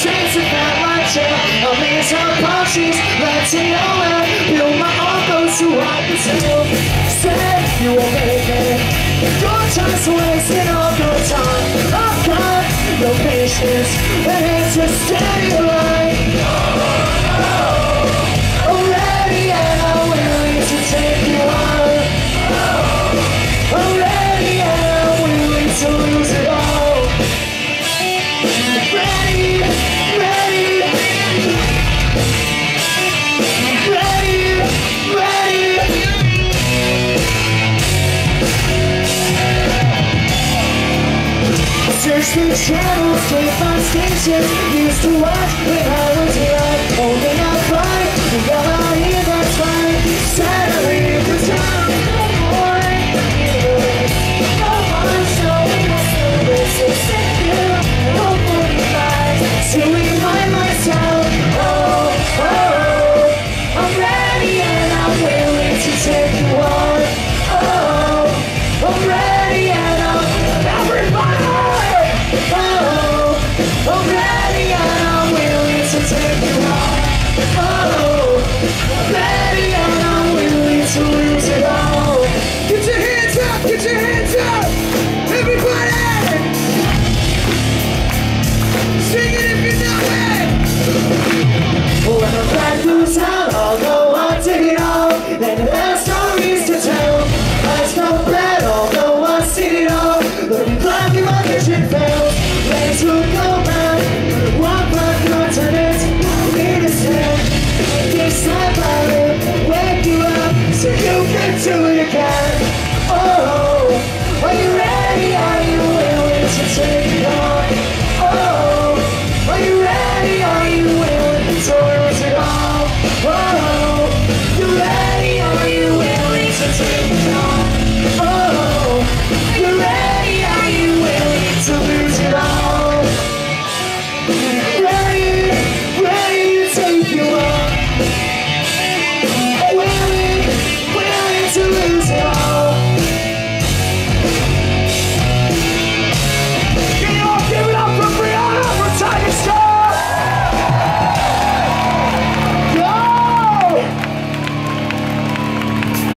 Chains without my chair A man's hot policies Letting all out Build my arms to I can still Said you won't make it. Your time's wasting all your time. I've got no patience. And it's a steady line Two channels, tape on stations Used to watch when I was young. Only Yeah.